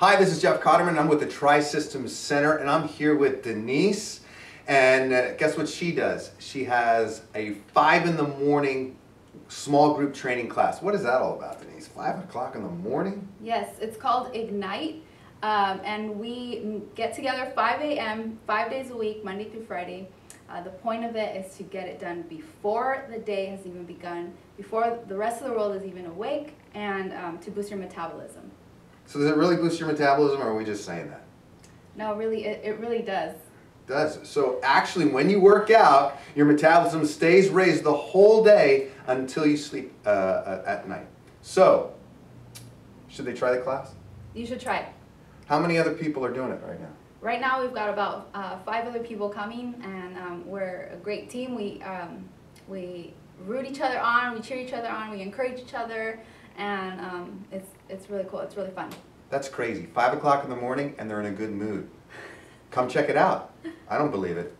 Hi, this is Jeff Kotterman. I'm with the Tri Systems Center, and I'm here with Denise. And uh, guess what she does? She has a five in the morning small group training class. What is that all about, Denise? Five o'clock in the morning? Yes, it's called Ignite, um, and we get together 5 a.m. five days a week, Monday through Friday. Uh, the point of it is to get it done before the day has even begun, before the rest of the world is even awake, and um, to boost your metabolism. So does it really boost your metabolism, or are we just saying that? No, really, it, it really does. does. So actually, when you work out, your metabolism stays raised the whole day until you sleep uh, uh, at night. So, should they try the class? You should try it. How many other people are doing it right now? Right now, we've got about uh, five other people coming, and um, we're a great team. We um, we root each other on, we cheer each other on, we encourage each other, and um, it's it's really cool. It's really fun. That's crazy. Five o'clock in the morning, and they're in a good mood. Come check it out. I don't believe it.